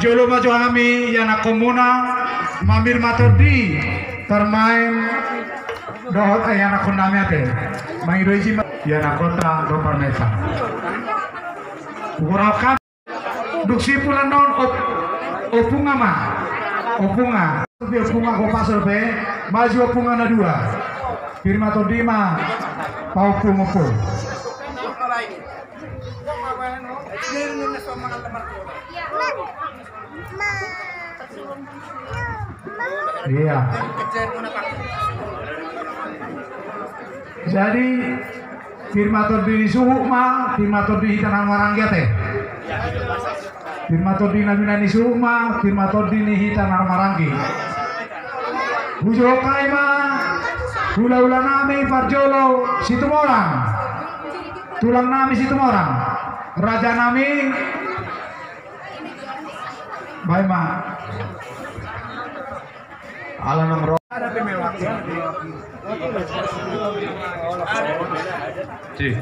Parjolo Majo Hami Yana Komuna Mamir Matordi Permain Dohot Ayana Kunami Ate Mairoji Yana Kota Do Parmesa Ugurakan Duksi pulan non op Opunga ma. Opunga. Opunga ko pasal pe Maju opunga na dua Firma Todima Pau Pumupo Iya. Jadi firma di suhu ma, firma di tanah marangga teh. Firma di nabi nani suhu ma, firma di ni tanah maranggi. Bujo kai ma, hula hula nami parjolo situ orang. Tulang nami situ orang. Raja nami Baik ma. Ala ro. Sí.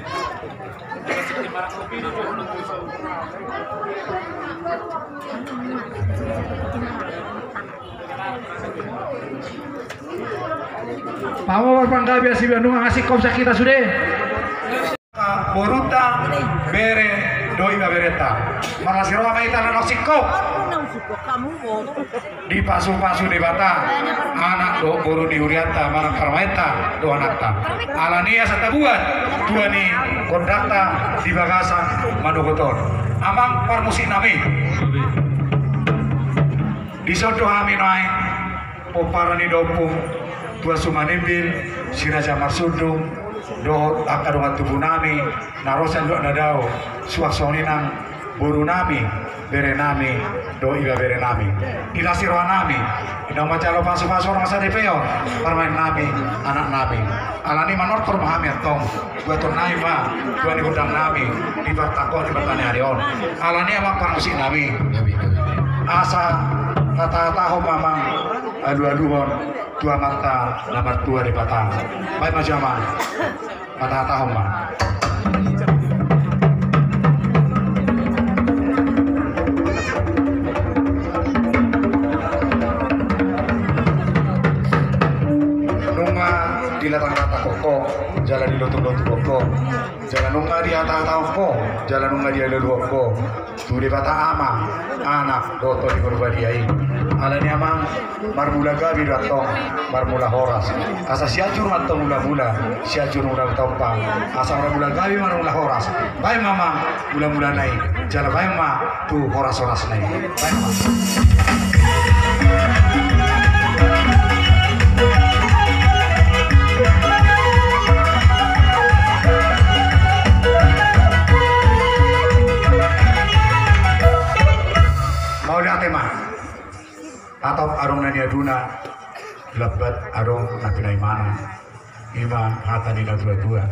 Pamo berpanggabi si Bandung ngasih komsa kita sudah. Boruta bere doi bereta. Marasiro ama ita na sikop. Di pasu-pasu di bata. Anak do buru di Urianta marang karmaita do anakta. Alania sata buat. Dua ni kondakta di bagasan manugotor. Amang parmusi nami. Di sodo kami naik poparani dopung dua sumanibil siraja marsudung do akadungan tubuh nami narosan do nadao suaksoni nang buru nami bere nami do iba bere nami. Ilasi roha nami. Idang macalo pasu pasu orang masa depeo permain nami anak nami. Alani manor permahami tong dua ton nai ma dua ni udang nami di bartako di bertani harion. Alani amak parmusi nami. Asa kata-kata ho mamang adu-aduhon dua mata nomor dua di batang. Baik mas Jamal. Kata-kata ho ma dilatang rata koko jalan di lotung lotung koko jalan nunga di hata hata koko jalan ada dua koko. Suri bata ama anak doto di berbadiai alani amang marmula gabi datong marmula horas. Asa siacur matto mula mula siacur mula tompa asa marmula gabi marmula horas. Baik mama mula mula naik. Jalan baik ma tu horas horas naik. Baik ma atau arung nani aduna lebat arung nabi mana ima hata nila dua dua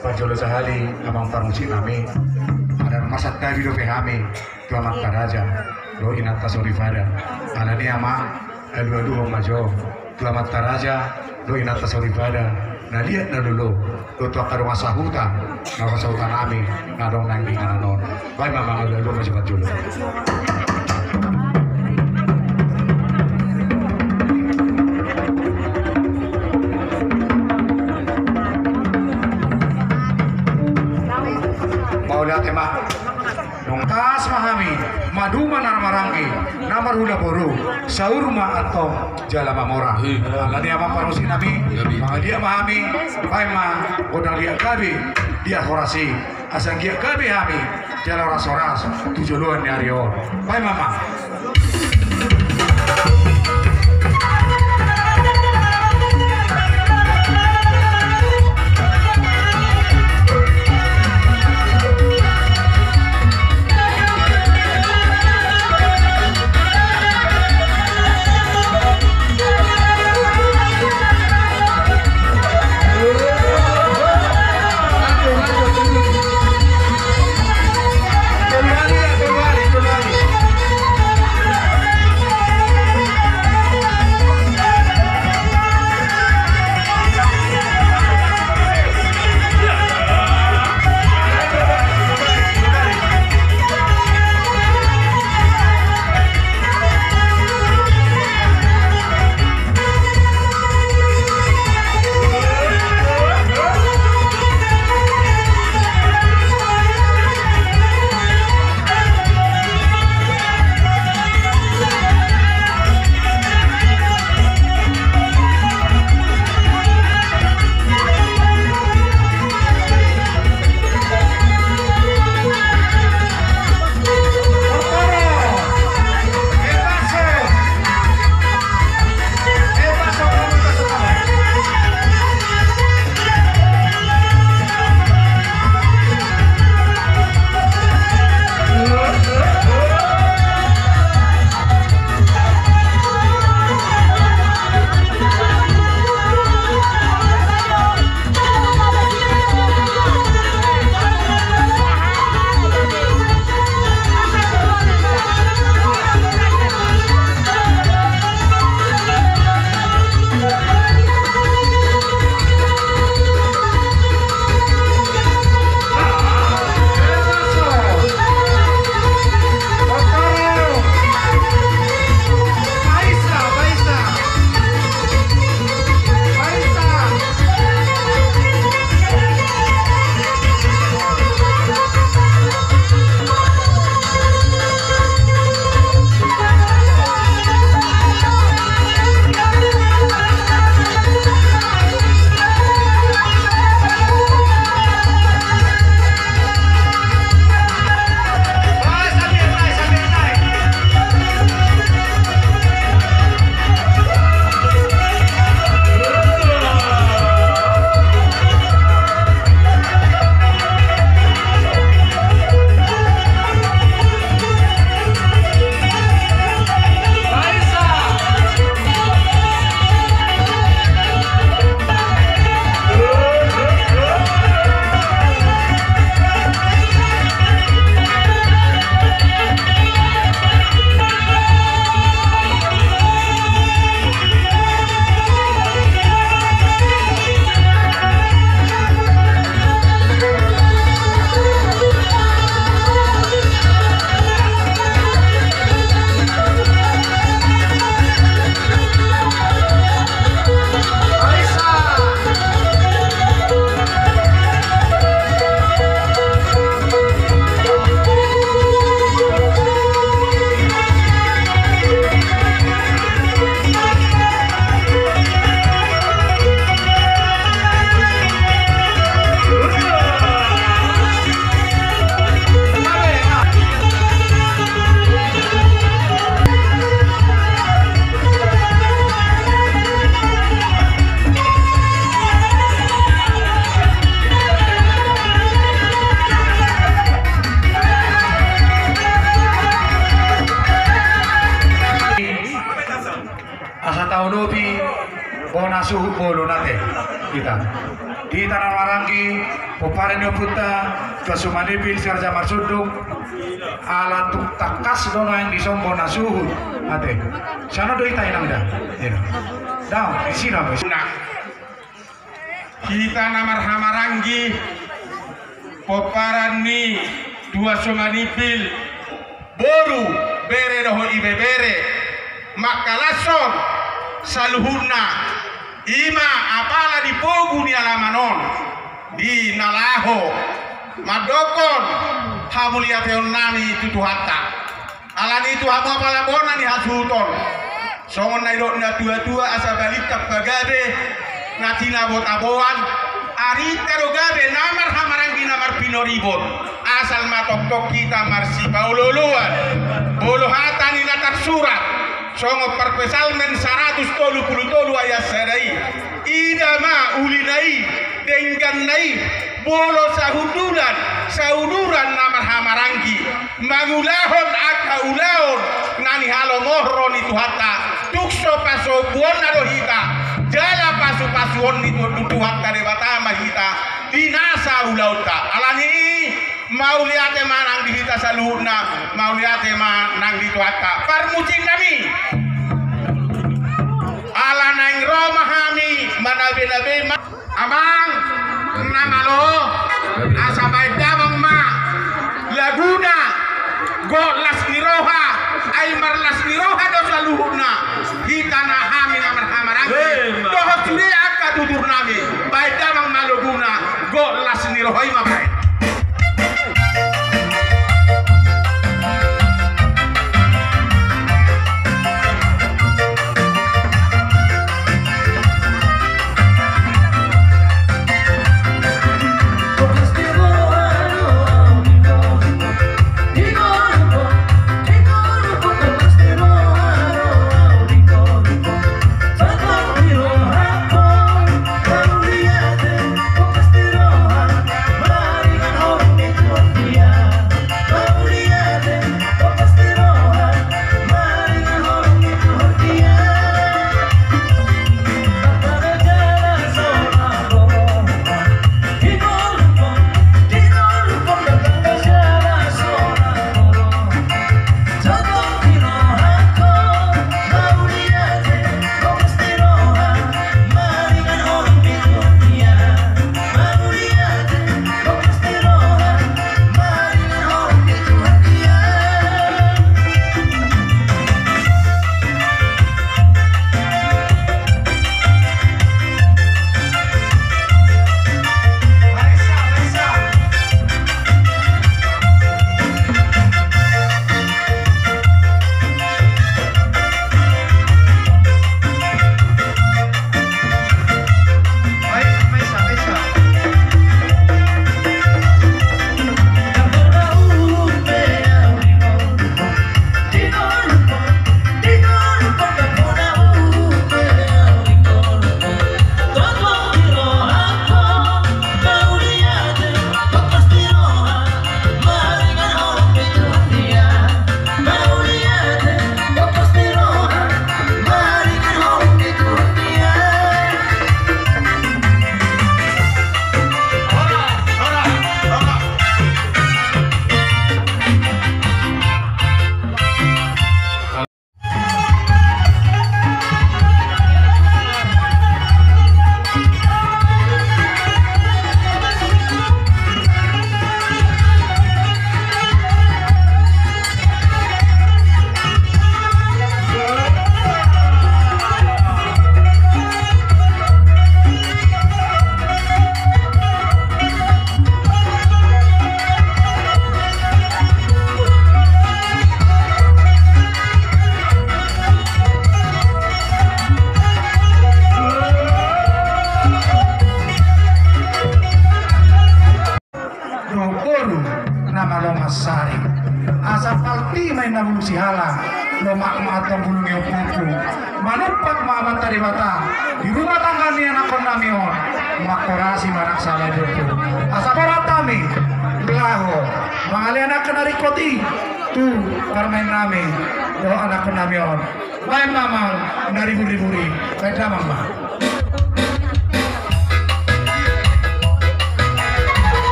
pajolo sahali amang parmusi nami ada masat dari do kami dua mata raja do inata sorifada ada ni ama dua dua majo dua mata raja do inata sorifada na lihat na dulu do tu akarung asahuta na asahuta nami na dong nang di non baik mamang dua dua majo hula boru saurma atau jalama mora alani apa parusi nami mga dia mahami paima odang dia kabi. Dia horasi. Asang dia kabi hami. Jala oras oras tujuluan ni ario paima mama Bil Sarja Marsudung ala takas dono yang disombo na suhu nate sana doi tayo nang da daw isina mo Nah, kita namar hamarangi poparan ni dua songanipil boru bere doho ibe bere makalason saluhuna ima apala di pogu ni alamanon di nalaho madokon. Hamulia teon nami tutuhatta alani itu hamu apala bona ni hasuton songon na idok na tua-tua asa balik kap kagabe natina bot aboan. Ari karo gabe namar hamaranggi namar pinoribot asal matok-tok kita marsi paululuan bolo hatani natar surat. Songo perpesalmen 133 ayat sadai. Ida ma ulinai denggan nai bolo sahuduran sauduran namar hamaranggi. Mangulahon aka ulaon nani halo mohro ni tuhata tukso paso buona do hita. Jala pasu pasuon ni tu tuhata de batama hita. Dinasa ulauta alani mauliate manang di hita saluna mauliate manang di tuhata parmucin kami ala nang Roma hami manabe nabe ma amang namalo asabay damang ma laguna go las niroha ay mar las niroha do sa luhuna kita na hami na marhamarang do suri aka tutur nami. Bay damang maluguna go las niroha ay mabay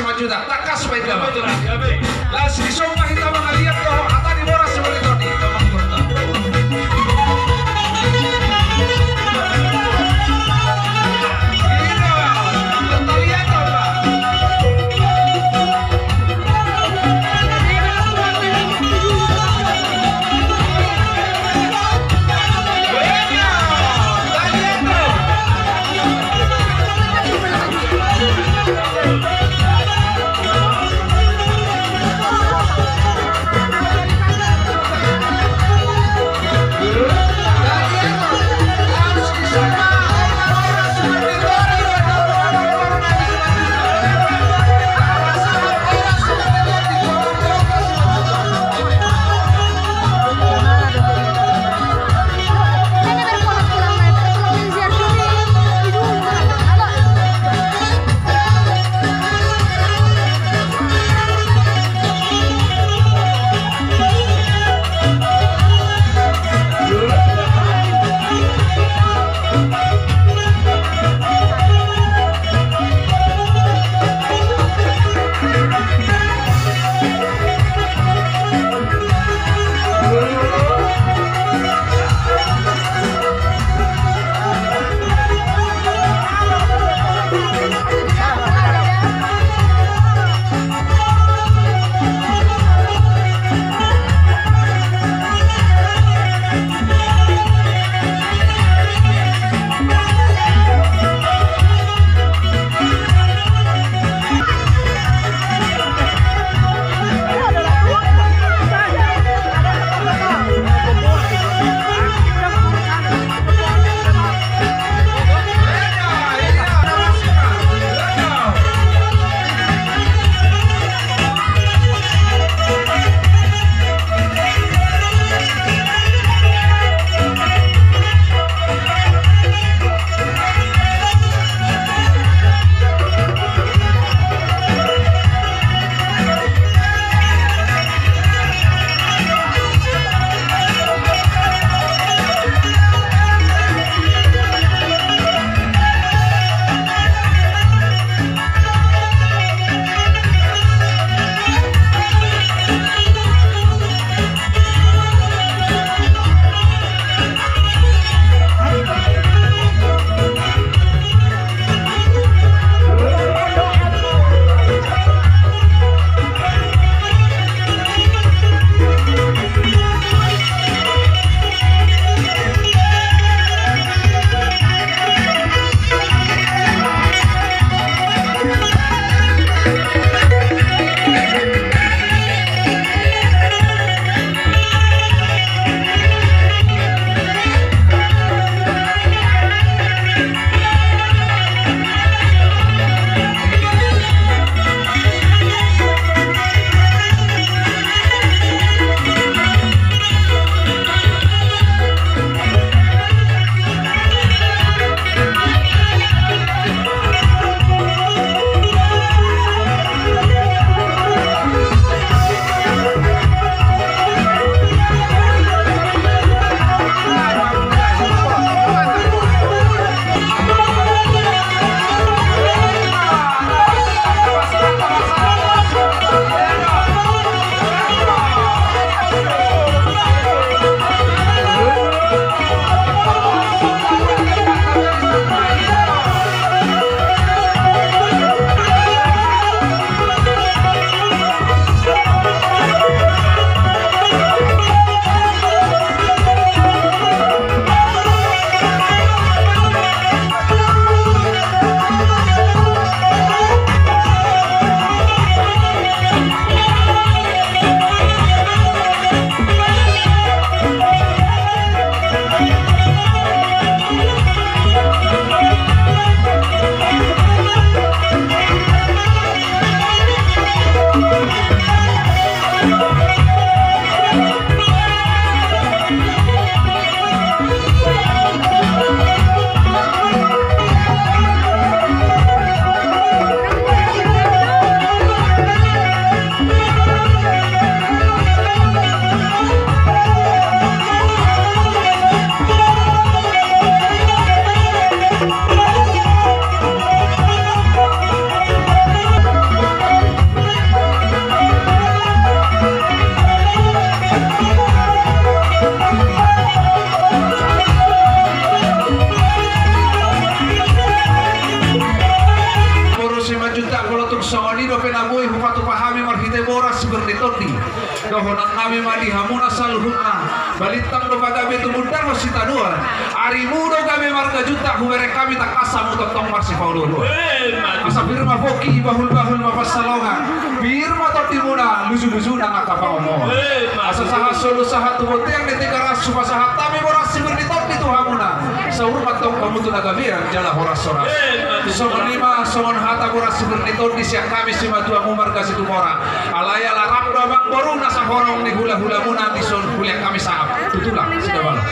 marga si majuda takas baik Gabe damang. itu lah, gabe. Las Pena Mui, Rupato Marcos. Boras seperti todi dohonan kami madi hamuna saluhuna balitang do pagabe tumundang wasita dua. Ari mudo kami marga juta hubere kami tak kasam utotong marsi paulo asa firma foki bahul bahul mapasalonga firma toti muna lusu lusu na ngakapaomo asa saha solo saha tubote yang detika rasu pasaha tami boras seperti todi tuhamuna saurmat tong kamu tu nagabira jala horas soras songon lima songon hata boras seperti todi siang kami sima tua mumar kasih tumora alaya larap do abang borong nasa horong ni hula hula muna di son kuliah kami saap tutulah sudah bala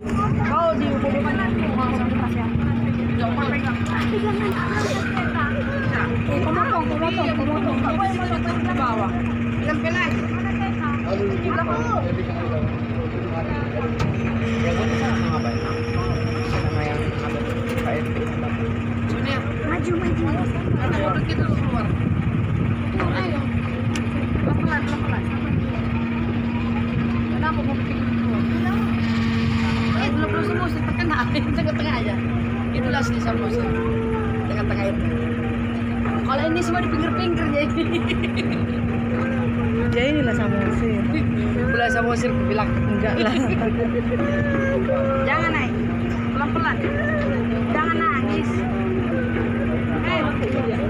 Kau di hubungan nanti mau pas ya. Eh, pemotong, pemotong, pemotong. Kau boleh motong ke bawah. Yang pelan. Di belakang. Maju, maju. Ada kita Itulah sih sama sih. Tengah-tengah itu. Kalau ini semua di pinggir-pinggir jadi. Ya inilah samosir. Mulai sama sih bilang Enggak lah. jangan naik. Pelan-pelan. Jangan nangis. Eh, pelan-pelan.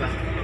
Bye-bye.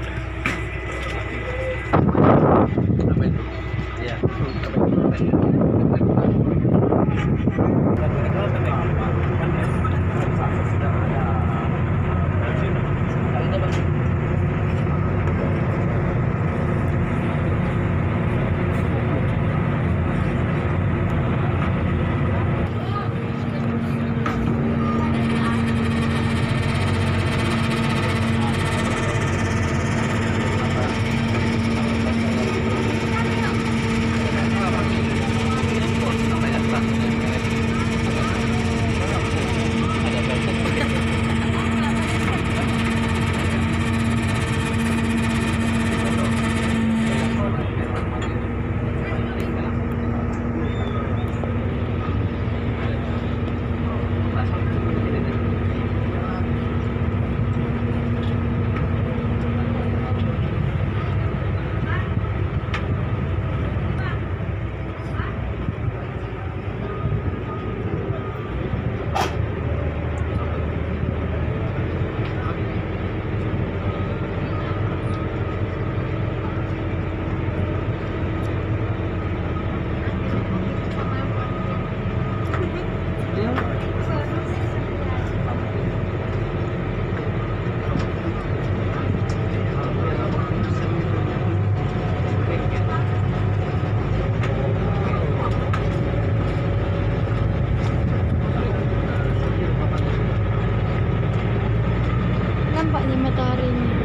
pa ni Matarin.